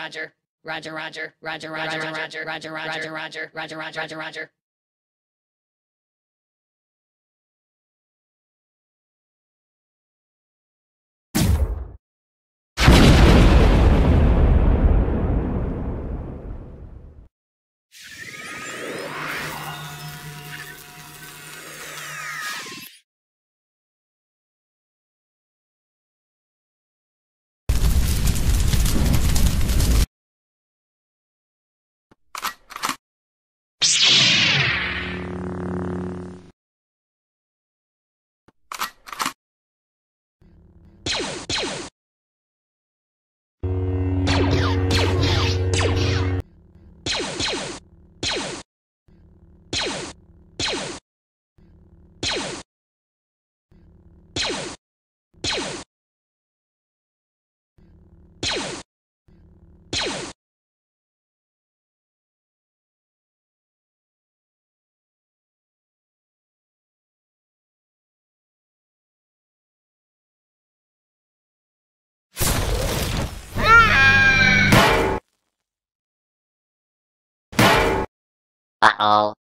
Roger. Roger, Roger, Roger, Roger, Roger, Roger, Roger, Roger, Roger, Roger, Roger, Roger, uh-oh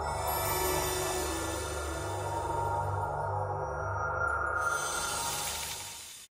you